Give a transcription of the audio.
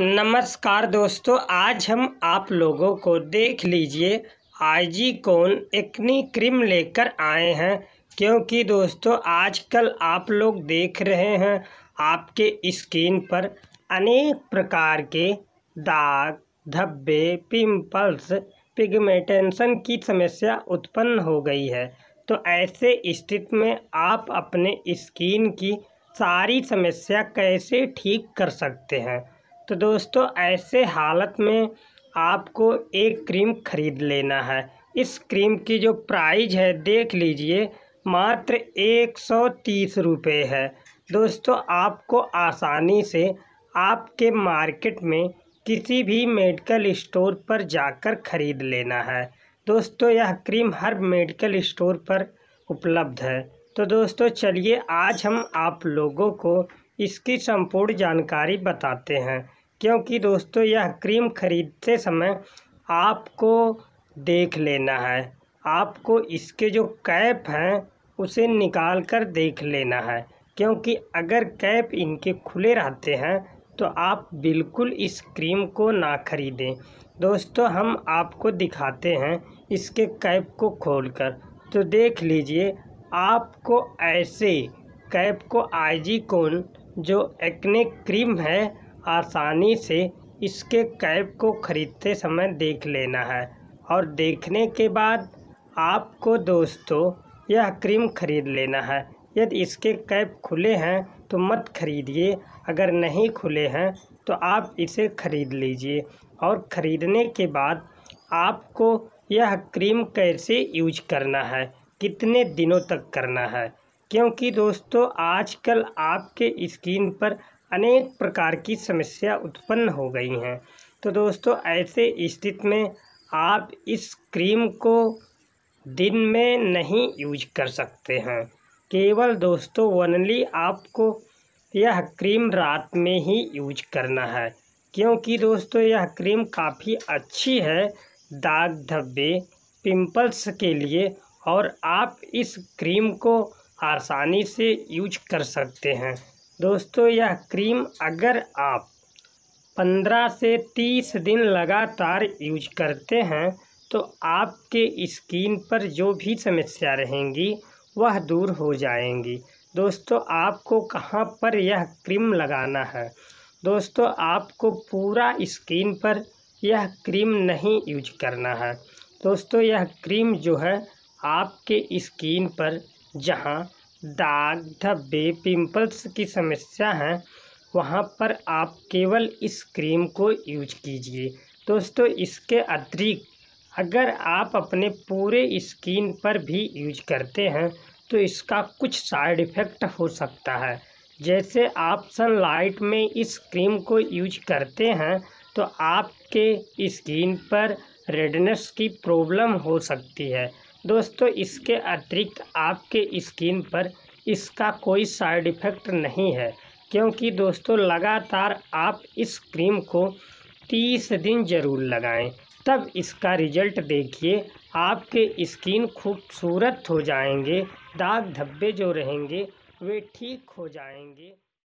नमस्कार दोस्तों, आज हम आप लोगों को देख लीजिए आईजी कौन एक्नी क्रीम लेकर आए हैं। क्योंकि दोस्तों, आजकल आप लोग देख रहे हैं, आपके स्किन पर अनेक प्रकार के दाग, धब्बे, पिंपल्स, पिगमेंटेशन की समस्या उत्पन्न हो गई है। तो ऐसे स्थिति में आप अपने स्किन की सारी समस्या कैसे ठीक कर सकते हैं? तो दोस्तों, ऐसे हालत में आपको एक क्रीम ख़रीद लेना है। इस क्रीम की जो प्राइज है, देख लीजिए, मात्र एक सौ तीस रुपये है। दोस्तों, आपको आसानी से आपके मार्केट में किसी भी मेडिकल स्टोर पर जाकर ख़रीद लेना है। दोस्तों, यह क्रीम हर मेडिकल स्टोर पर उपलब्ध है। तो दोस्तों, चलिए आज हम आप लोगों को इसकी संपूर्ण जानकारी बताते हैं। क्योंकि दोस्तों, यह क्रीम ख़रीदते समय आपको देख लेना है। आपको इसके जो कैप हैं, उसे निकाल कर देख लेना है। क्योंकि अगर कैप इनके खुले रहते हैं तो आप बिल्कुल इस क्रीम को ना ख़रीदें। दोस्तों, हम आपको दिखाते हैं इसके कैप को खोलकर। तो देख लीजिए, आपको ऐसे कैप को आईजी कोन, जो एक्ने क्रीम है आसानी से इसके कैप को ख़रीदते समय देख लेना है और देखने के बाद आपको दोस्तों, यह क्रीम ख़रीद लेना है। यदि इसके कैप खुले हैं तो मत ख़रीदिए। अगर नहीं खुले हैं तो आप इसे ख़रीद लीजिए। और ख़रीदने के बाद आपको यह क्रीम कैसे यूज़ करना है, कितने दिनों तक करना है? क्योंकि दोस्तों, आजकल आपके स्किन पर अनेक प्रकार की समस्या उत्पन्न हो गई हैं। तो दोस्तों, ऐसे स्थिति में आप इस क्रीम को दिन में नहीं यूज़ कर सकते हैं। केवल दोस्तों वनली आपको यह क्रीम रात में ही यूज़ करना है। क्योंकि दोस्तों, यह क्रीम काफ़ी अच्छी है दाग धब्बे, पिंपल्स के लिए, और आप इस क्रीम को आसानी से यूज़ कर सकते हैं। दोस्तों, यह क्रीम अगर आप पंद्रह से तीस दिन लगातार यूज़ करते हैं तो आपके स्किन पर जो भी समस्या रहेंगी, वह दूर हो जाएँगी। दोस्तों, आपको कहाँ पर यह क्रीम लगाना है? दोस्तों, आपको पूरा स्किन पर यह क्रीम नहीं यूज़ करना है। दोस्तों, यह क्रीम जो है, आपके स्किन पर जहाँ दाग धब्बे पिंपल्स की समस्या है, वहाँ पर आप केवल इस क्रीम को यूज़ कीजिए। दोस्तों, इसके अतिरिक्त, अगर आप अपने पूरे स्किन पर भी यूज़ करते हैं तो इसका कुछ साइड इफ़ेक्ट हो सकता है। जैसे आप सनलाइट में इस क्रीम को यूज़ करते हैं तो आपके स्किन पर रेडनेस की प्रॉब्लम हो सकती है। दोस्तों, इसके अतिरिक्त आपके स्किन पर इसका कोई साइड इफ़ेक्ट नहीं है, क्योंकि दोस्तों, लगातार आप इस क्रीम को तीस दिन ज़रूर लगाएँ, तब इसका रिज़ल्ट देखिए, आपके स्किन खूबसूरत हो जाएँगे, दाग धब्बे जो रहेंगे, वे ठीक हो जाएँगे।